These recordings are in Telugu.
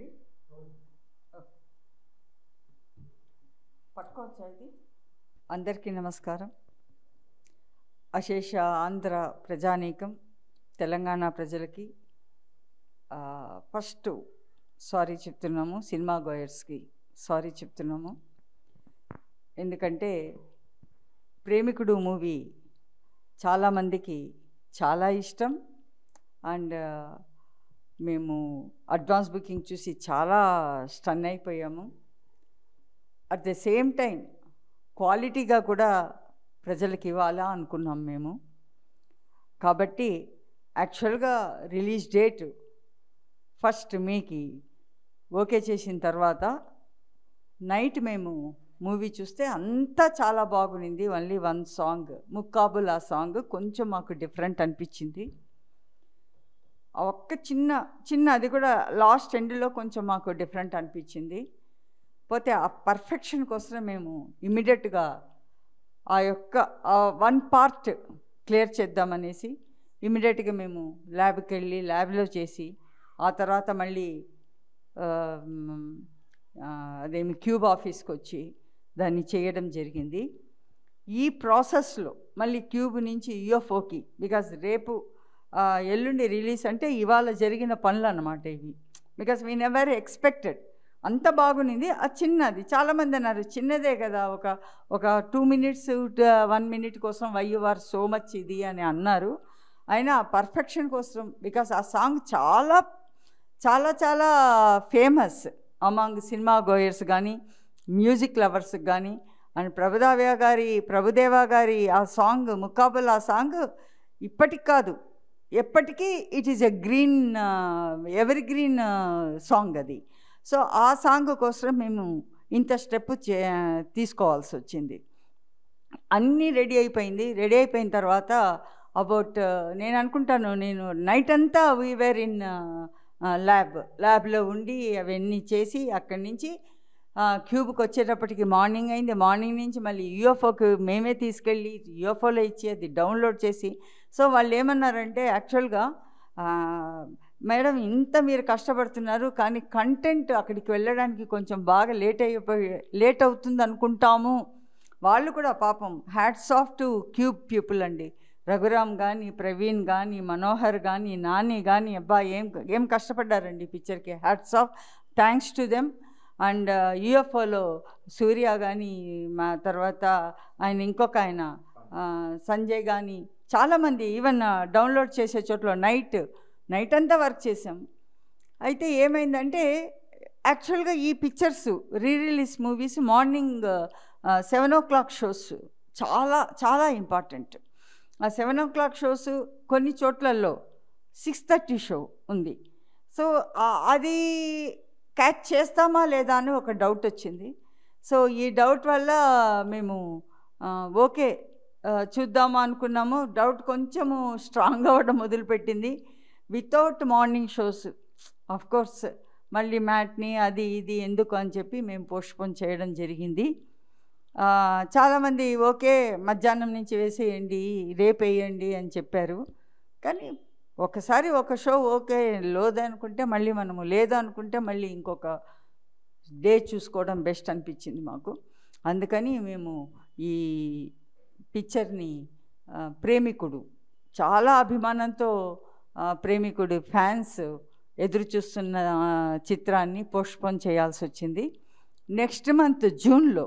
రెడీ పట్టుకోవచ్చా ఇది? అందరికీ నమస్కారం. అశేష ఆంధ్ర ప్రజానీకం తెలంగాణ ప్రజలకి ఫస్ట్ సారీ చెప్తున్నాము సినిమా గోయర్స్కి సారీ చెప్తున్నాము. ఎందుకంటే ప్రేమికుడు మూవీ చాలామందికి చాలా ఇష్టం. అండ్ మేము అడ్వాన్స్ బుకింగ్ చూసి చాలా స్టన్ అయిపోయాము. అట్ ద సేమ్ టైం క్వాలిటీగా కూడా ప్రజలకు ఇవ్వాలా అనుకున్నాం మేము. కాబట్టి యాక్చువల్గా రిలీజ్ డేట్ ఫస్ట్ మీకి ఓకే చేసిన తర్వాత నైట్ మేము మూవీ చూస్తే అంతా చాలా బాగునింది. ఓన్లీ వన్ సాంగ్ ముక్కాబుల్ ఆ సాంగ్ కొంచెం మాకు డిఫరెంట్ అనిపించింది. ఒక్క చిన్న చిన్న అది కూడా లాస్ట్ ఎండ్లో కొంచెం మాకు డిఫరెంట్ అనిపించింది. పోతే ఆ పర్ఫెక్షన్ కోసం మేము ఇమీడియట్గా ఆ యొక్క వన్ పార్ట్ క్లియర్ చేద్దామనేసి ఇమీడియట్గా మేము ల్యాబ్కి వెళ్ళి ల్యాబ్లో చేసి ఆ తర్వాత మళ్ళీ అదేమి క్యూబ్ ఆఫీస్కి వచ్చి దాన్ని చేయడం జరిగింది. ఈ ప్రాసెస్లో మళ్ళీ క్యూబ్ నుంచి యుఎఫ్ఓకి బికాజ్ రేపు ఎల్లుండి రిలీజ్ అంటే ఇవాళ జరిగిన పనులు అన్నమాట ఇవి. బికాస్ వీ నెవర్ ఎక్స్పెక్టెడ్ అంత బాగునింది. ఆ చిన్నది. చాలామంది అన్నారు చిన్నదే కదా ఒక ఒక టూ మినిట్స్ వన్ మినిట్ కోసం why you are so much ఇది అని అన్నారు. అయినా పర్ఫెక్షన్ కోసం బికాస్ ఆ సాంగ్ చాలా చాలా చాలా ఫేమస్ అమాంగ్ సినిమా గోయర్స్ కానీ మ్యూజిక్ లవర్స్ కానీ అండ్ ప్రభుదావ్య గారి ప్రభుదేవ గారి ఆ సాంగ్ ముకాబుల్ ఆ సాంగ్ ఇప్పటికి కాదు. ఎప్పటికీ it is a green evergreen song అది. సో ఆ సాంగ్ కోసం మేము ఇంత స్టెప్ చే తీసుకోవాల్సి వచ్చింది. అన్నీ రెడీ అయిపోయింది. రెడీ అయిపోయిన తర్వాత అబౌట్ uh, నేను అనుకుంటాను నేను నైట్ అంతా వీవేర్ ఇన్ ల్యాబ్ ల్యాబ్లో ఉండి అవన్నీ చేసి అక్కడి నుంచి క్యూబ్కి వచ్చేటప్పటికి మార్నింగ్ అయింది. మార్నింగ్ నుంచి మళ్ళీ యూఎఫ్ఓకి మేమే తీసుకెళ్ళి యూఎఫ్ఓలో ఇచ్చి అది డౌన్లోడ్ చేసి సో వాళ్ళు ఏమన్నారంటే యాక్చువల్గా మేడం ఇంత మీరు కష్టపడుతున్నారు కానీ కంటెంట్ అక్కడికి వెళ్ళడానికి కొంచెం బాగా లేట్ అయిపోయి లేట్ అవుతుంది అనుకుంటాము. వాళ్ళు కూడా పాపం hats off to Qube people అండి. రఘురామ్ కానీ ప్రవీణ్ కానీ మనోహర్ కానీ నాని కానీ అబ్బా ఏం ఏం కష్టపడ్డారండి పిక్చర్కి. Hats off thanks to them. And యూఎఫ్ఓలో Surya కానీ మా తర్వాత ఆయన ఇంకొక ఆయన సంజయ్ కానీ చాలామంది ఈవెన్ డౌన్లోడ్ చేసే చోట్ల నైట్ నైట్ అంతా వర్క్ చేసాం. అయితే ఏమైందంటే యాక్చువల్గా ఈ pictures re release movies morning seven o'clock shows చాలా చాలా ఇంపార్టెంట్. ఆ సెవెన్ ఓ క్లాక్ షోస్ కొన్ని చోట్లలో సిక్స్ థర్టీ షో ఉంది. సో అది క్యాచ్ చేస్తామా లేదా అని ఒక డౌట్ వచ్చింది. సో ఈ డౌట్ వల్ల మేము ఓకే చూద్దామా అనుకున్నాము. డౌట్ కొంచెము స్ట్రాంగ్ అవ్వడం మొదలుపెట్టింది. Without morning shows of course మళ్ళీ మ్యాట్ని అది ఇది ఎందుకు అని చెప్పి మేము పోస్ట్పోన్ చేయడం జరిగింది. చాలామంది ఓకే మధ్యాహ్నం నుంచి వేసేయండి రేపు వేయండి అని చెప్పారు. కానీ ఒకసారి ఒక షో ఓకే లోదనుకుంటే మళ్ళీ మనము లేదనుకుంటే మళ్ళీ ఇంకొక డే చూసుకోవడం బెస్ట్ అనిపించింది మాకు. అందుకని మేము ఈ పిక్చర్ని ప్రేమికుడు చాలా అభిమానంతో ప్రేమికుడు ఫ్యాన్స్ ఎదురు చూస్తున్న చిత్రాన్ని పోస్ట్పోన్ చేయాల్సి వచ్చింది. నెక్స్ట్ మంత్ జూన్లో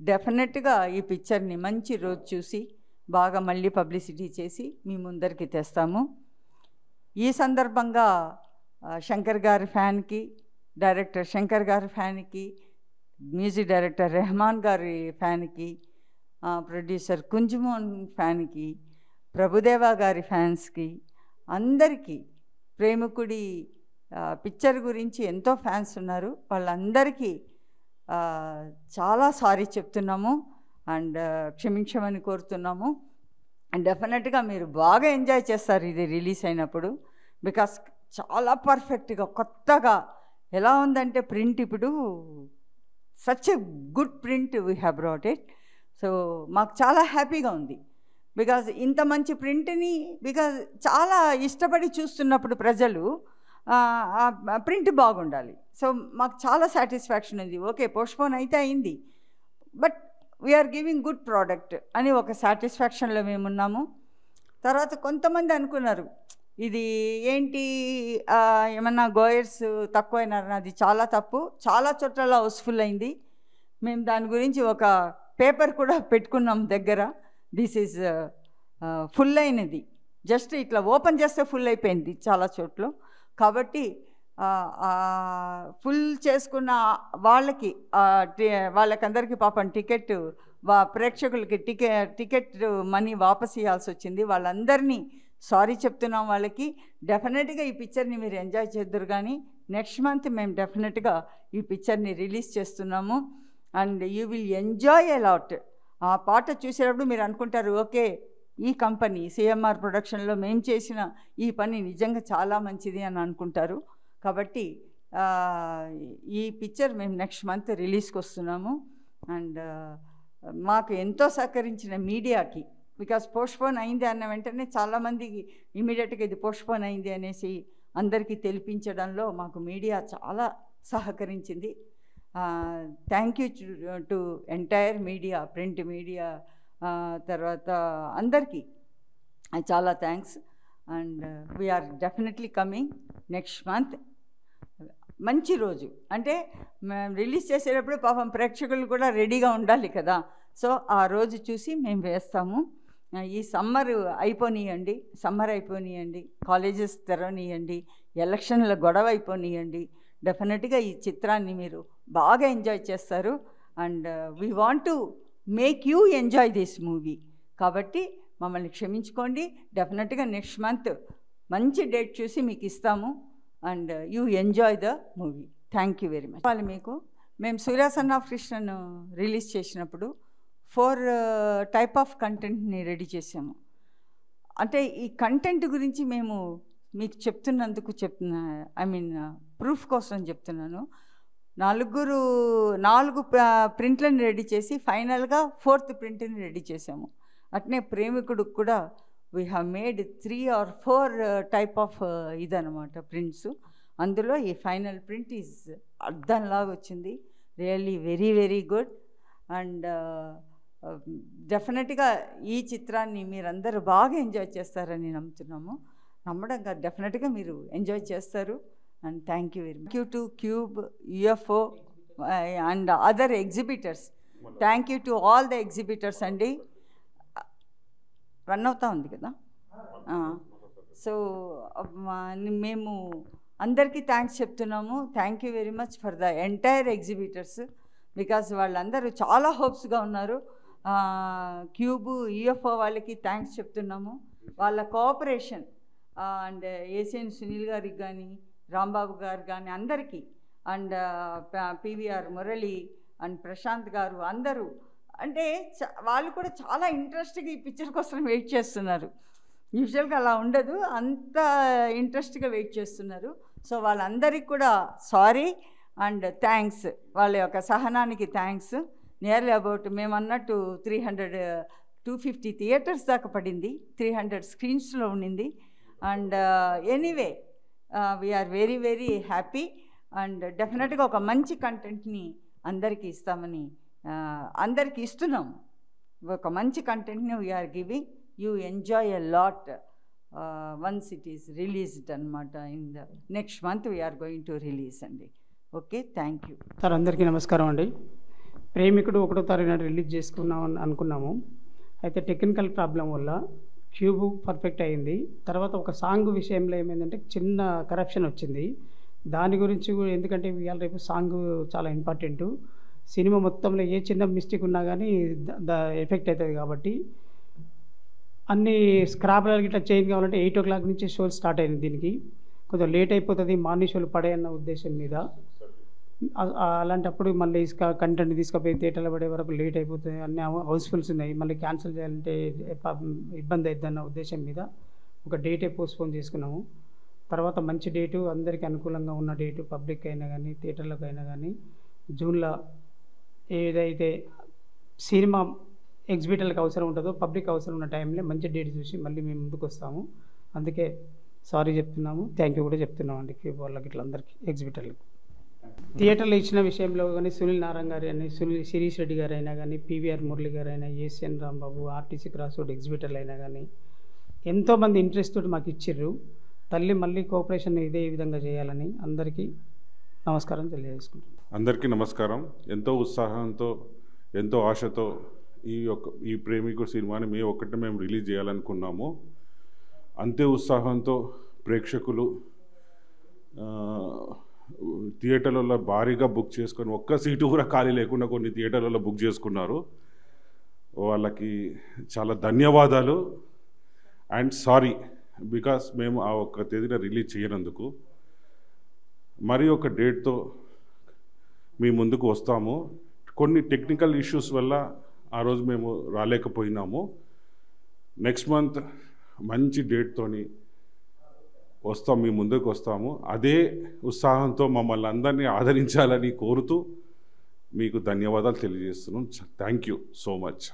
డెఫినెట్గా ఈ పిక్చర్ని మంచి రోజు చూసి బాగా మళ్ళీ పబ్లిసిటీ చేసి మీ ముందరికి తెస్తాము. ఈ సందర్భంగా శంకర్ గారి ఫ్యాన్కి డైరెక్టర్ శంకర్ గారి ఫ్యాన్కి మ్యూజిక్ డైరెక్టర్ రెహమాన్ గారి ఫ్యాన్కి ప్రొడ్యూసర్ కుంజుమోహన్ ఫ్యాన్కి ప్రభుదేవా గారి ఫ్యాన్స్కి అందరికీ ప్రేమికుడి పిక్చర్ గురించి ఎంతో ఫ్యాన్స్ ఉన్నారు. వాళ్ళందరికీ చాలా సారీ చెప్తున్నాము. అండ్ క్షమించమని కోరుతున్నాము. డెఫినెట్గా మీరు బాగా ఎంజాయ్ చేస్తారు ఇది రిలీజ్ అయినప్పుడు. బికాస్ చాలా పర్ఫెక్ట్గా కొత్తగా ఎలా ఉందంటే ప్రింట్ ఇప్పుడు such a good print we have brought it so మాకు చాలా హ్యాపీగా ఉంది. బికాజ్ ఇంత మంచి ప్రింట్ని బికాజ్ చాలా ఇష్టపడి చూస్తున్నప్పుడు ప్రజలు ప్రింట్ బాగుండాలి. సో మాకు చాలా సాటిస్ఫాక్షన్ ఉంది. ఓకే పోస్ట్పోన్ అయితే అయింది. But we are giving good product అని ఒక సాటిస్ఫాక్షన్లో మేము ఉన్నాము. తర్వాత కొంతమంది అనుకున్నారు ఇది ఏంటి ఏమన్నా గోయర్స్ తక్కువైనారని అది చాలా తప్పు చాలా చోట్ల హౌస్ఫుల్ అయింది. మేము దాని గురించి ఒక పేపర్ కూడా పెట్టుకున్నాం దగ్గర. దిస్ ఈజ్ ఫుల్ అయినది. జస్ట్ ఇట్లా ఓపెన్ చేస్తే ఫుల్ అయిపోయింది చాలా చోట్ల. కాబట్టి ఫుల్ చేసుకున్న వాళ్ళకి వాళ్ళకందరికీ పాపం టికెట్ వా ప్రేక్షకులకి టికెట్ టికెట్ మనీ వాపస్ ఇవ్వాల్సి వచ్చింది. వాళ్ళందరినీ సారీ చెప్తున్నాం వాళ్ళకి. డెఫినెట్గా ఈ పిక్చర్ని మీరు ఎంజాయ్ చేద్దరు కానీ నెక్స్ట్ మంత్ మేము డెఫినెట్గా ఈ పిక్చర్ని రిలీజ్ చేస్తున్నాము. And you will enjoy a lot ఆ పాట చూసేటప్పుడు మీరు అనుకుంటారు ఓకే ఈ కంపెనీ సిఎంఆర్ ప్రొడక్షన్లో మేము చేసిన ఈ పని నిజంగా చాలా మంచిది అని అనుకుంటారు. కాబట్టి ఈ పిక్చర్ మేము నెక్స్ట్ మంత్ రిలీజ్కి వస్తున్నాము అండ్ మాకు ఎంతో సహకరించిన మీడియాకి బికాస్ పోస్ట్పోన్ అయింది అన్న వెంటనే చాలామందికి ఇమీడియట్గా ఇది పోస్ట్పోన్ అయింది అనేసి అందరికీ తెలిపించడంలో మాకు మీడియా చాలా సహకరించింది. Thank you to entire media print media తర్వాత అందరికీ. చాలా thanks. And we are definitely coming. Next month మంచి రోజు. అంటే మేము రిలీజ్ చేసేటప్పుడు పాపం ప్రేక్షకులు కూడా రెడీగా ఉండాలి కదా. సో ఆ రోజు చూసి మేము వేస్తాము. ఈ సమ్మర్ అయిపోనియండి. సమ్మర్ అయిపోనీయండి. కాలేజెస్ తెరవనియండి. ఎలక్షన్ల గొడవ అయిపోనియండి. డెఫినెట్గా ఈ చిత్రాన్ని మీరు బాగా ఎంజాయ్ చేస్తారు. And we want to make you enjoy this movie కాబట్టి మమ్మల్ని క్షమించుకోండి. డెఫినెట్గా నెక్స్ట్ మంత్ మంచి డేట్ చూసి మీకు ఇస్తాము. And you enjoy the movie. Thank you very much. వాళ్ళు మీకు మేము సూర్యాసన్ ఆఫ్ కృష్ణను రిలీజ్ చేసినప్పుడు ఫోర్ టైప్ ఆఫ్ కంటెంట్ని రెడీ చేసాము. అంటే ఈ కంటెంట్ గురించి మేము మీకు చెప్తున్నందుకు చెప్తున్నా ఐ మీన్ ప్రూఫ్ కోసం చెప్తున్నాను. నలుగురు నాలుగు ప్రింట్లను రెడీ చేసి ఫైనల్గా ఫోర్త్ ప్రింట్ని రెడీ చేసాము. అట్నే ప్రేమికుడికి కూడా we have made three or four type of ఇదనమాట ప్రింట్స్ అందులో ఈ ఫైనల్ ప్రింట్ ఈజ్ అర్థంలాగా వచ్చింది. Really very very good and డెఫినెట్గా ఈ చిత్రాన్ని మీరందరూ బాగా ఎంజాయ్ చేస్తారని నమ్ముతున్నాము. నమ్మడం కాదు డెఫినెట్గా మీరు ఎంజాయ్ చేస్తారు. And thank you very much you to Qube UFO and other exhibitors thank you to all the exhibitors అండి. రన్ అవుతా ఉంది కదా? సో మేము అందరికీ థ్యాంక్స్ చెప్తున్నాము. Thank you very much for the entire exhibitors because వాళ్ళందరూ చాలా హోప్స్గా ఉన్నారు. క్యూబ్ ఈఎఫ్ఓ వాళ్ళకి థ్యాంక్స్ చెప్తున్నాము. వాళ్ళ కోఆపరేషన్ అండ్ ఏసియన్ సునీల్ గారికి కానీ రాంబాబు గారు కానీ అందరికీ and PVR Murali and Prashanth గారు అందరూ అంటే చ- వాళ్ళు కూడా చాలా ఇంట్రెస్ట్గా ఈ పిక్చర్ కోసం వెయిట్ చేస్తున్నారు. యూజువల్గా అలా ఉండదు. అంత ఇంట్రెస్ట్గా వెయిట్ చేస్తున్నారు. సో వాళ్ళందరికీ కూడా సారీ అండ్ థ్యాంక్స్. వాళ్ళ యొక్క సహనానికి థ్యాంక్స్. నియర్లీ అబౌట్ మేము అన్నట్టు three hundred two fifty theatres దాకా పడింది. త్రీ హండ్రెడ్ స్క్రీన్స్లో ఉండింది. And anyway we are very very happy. And డెఫినెట్గా ఒక మంచి కంటెంట్ని అందరికీ ఇస్తామని అందరికీ ఇస్తున్నాం. ఒక మంచి కంటెంట్ని we are giving you enjoy a lot once it is released అనమాట in the next month we are going to release అండి. ఓకే థ్యాంక్ యూ సార్ అందరికీ నమస్కారం అండి. ప్రేమికుడు ఒకటో తారీఖు నాడు రిలీజ్ చేసుకున్నాం అని అనుకున్నాము. అయితే టెక్నికల్ ప్రాబ్లం వల్ల క్యూబ్ పర్ఫెక్ట్ అయింది. తర్వాత ఒక సాంగ్ విషయంలో ఏమైందంటే చిన్న కరప్షన్ వచ్చింది. దాని గురించి కూడా ఎందుకంటే ఇవాళ రేపు సాంగ్ చాలా ఇంపార్టెంటు సినిమా మొత్తంలో ఏ చిన్న మిస్టేక్ ఉన్నా కానీ ద ఎఫెక్ట్ అవుతుంది కాబట్టి అన్ని స్క్రాప్లకి ఇట్లా చేంజ్ కావాలంటే ఎయిట్ ఓ క్లాక్ నుంచి షోలు స్టార్ట్ అయింది దీనికి. కొంచెం లేట్ అయిపోతుంది మార్నింగ్ షోలు పడే అన్న ఉద్దేశం మీద. అలాంటప్పుడు మళ్ళీ కంటెంట్ తీసుకుపోయి థియేటర్లో పడే వరకు లేట్ అయిపోతుంది అన్ని హౌస్ఫుల్స్ ఉన్నాయి. మళ్ళీ క్యాన్సిల్ చేయాలంటే ఇబ్బంది అవుతుందన్న ఉద్దేశం మీద ఒక డేటే పోస్ట్పోన్ చేసుకున్నాము. తర్వాత మంచి డేటు అందరికీ అనుకూలంగా ఉన్న డేటు పబ్లిక్ అయినా కానీ థియేటర్లకు అయినా కానీ జూన్లో ఏదైతే సినిమా ఎగ్జిబిటర్లకు అవసరం ఉంటుందో పబ్లిక్ అవసరం ఉన్న టైంలో మంచి డేట్ చూసి మళ్ళీ మేము ముందుకు వస్తాము. అందుకే సారీ చెప్తున్నాము. థ్యాంక్ యూ కూడా చెప్తున్నాము అండి వాళ్ళకి ఇట్లా అందరికీ ఎగ్జిబిటర్లకు. థియేటర్లు ఇచ్చిన విషయంలో కానీ సునీల్ నారాయణ గారు కానీ సునీల్ శిరీష్ రెడ్డి గారు అయినా కానీ పీవీఆర్ మురళి గారు అయినా ACN Rambabu RTC cross road ఎగ్జిబిటర్లు అయినా కానీ ఎంతోమంది ఇంట్రెస్ట్ తోటి మాకు ఇచ్చిర్రు. తల్లి మళ్ళీ కోఆపరేషన్ ఇదే విధంగా చేయాలని అందరికీ నమస్కారం తెలియజేసుకుంటున్నాను అందరికీ నమస్కారం. ఎంతో ఉత్సాహంతో ఎంతో ఆశతో ఈ యొక్క ఈ ప్రేమికుడు సినిమాని మే ఒక్కటి మేము రిలీజ్ చేయాలనుకున్నాము. అంతే ఉత్సాహంతో ప్రేక్షకులు థియేటర్లలో భారీగా బుక్ చేసుకొని ఒక్క సీటు కూడా ఖాళీ లేకుండా కొన్ని థియేటర్లలో బుక్ చేసుకున్నారు. వాళ్ళకి చాలా ధన్యవాదాలు. అండ్ సారీ బికాస్ మేము ఆ ఒక్క తేదీన రిలీజ్ చేయనందుకు. మరి ఒక డేట్తో మీ ముందుకు వస్తాము. కొన్ని టెక్నికల్ ఇష్యూస్ వల్ల ఆ రోజు మేము రాలేకపోయినాము. నెక్స్ట్ మంత్ మంచి డేట్తోని వస్తాం మీ ముందుకు వస్తాము. అదే ఉత్సాహంతో మమ్మల్ని అందరినీ ఆదరించాలని కోరుతూ మీకు ధన్యవాదాలు తెలియజేస్తున్నాం. Thank you so much